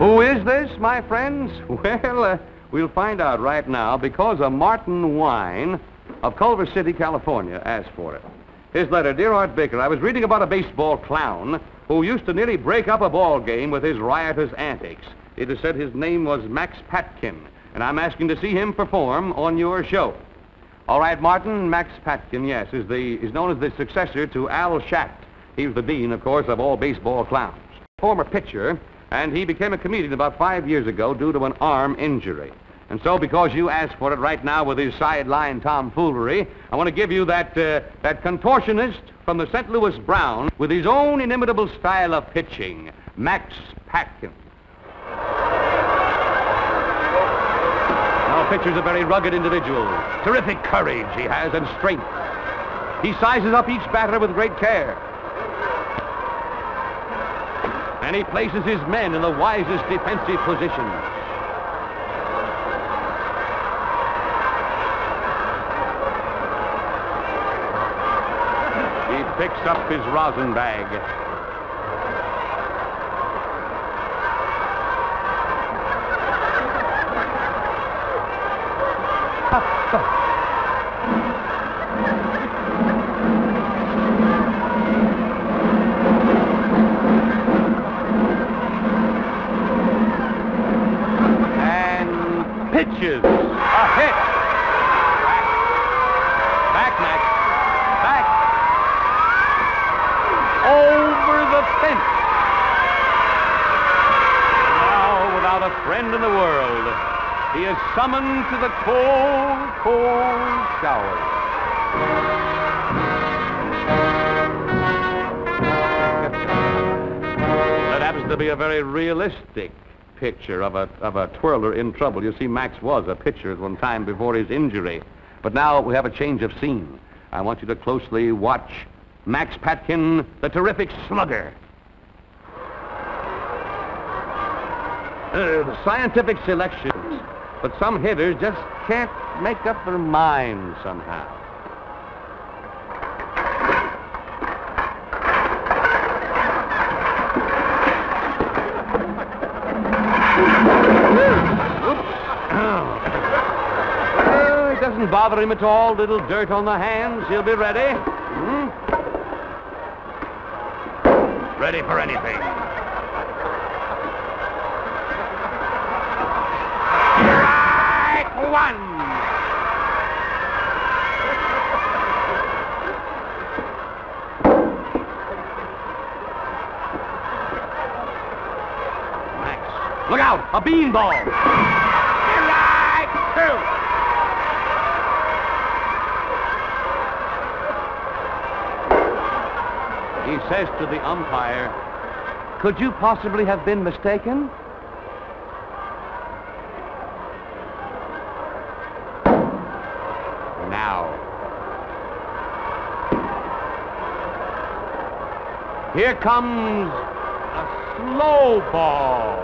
is this, my friends? Well, uh, we'll find out right now because a Martin Wine of Culver City, California, asked for it. His letter, Dear Art Baker, I was reading about a baseball clown who used to nearly break up a ball game with his riotous antics. It is said his name was Max Patkin, and I'm asking to see him perform on your show. All right, Martin, Max Patkin, yes, is, the, is known as the successor to Al Schacht. He was the dean, of course, of all baseball clowns. Former pitcher, and he became a comedian about five years ago due to an arm injury. And so, because you asked for it right now with his sideline tomfoolery, I want to give you that, uh, that contortionist from the St. Louis Brown with his own inimitable style of pitching, Max Patkin. Now, pitcher's a very rugged individual. Terrific courage he has and strength. He sizes up each batter with great care. And he places his men in the wisest defensive positions. picks up his rosin bag. and pitches. A hit. Back, Max. Back. Over the fence. Now, without a friend in the world. He is summoned to the cold, cold showers. that happens to be a very realistic picture of a, of a twirler in trouble. You see, Max was a pitcher at one time before his injury. But now we have a change of scene. I want you to closely watch Max Patkin, the terrific slugger. Uh, scientific selections. But some hitters just can't make up their minds somehow. Well, it doesn't bother him at all. Little dirt on the hands. He'll be ready. Hmm? Ready for anything. Strike one. Max, look out! A beanball! Right, two. He says to the umpire, could you possibly have been mistaken? Now. Here comes a slow ball.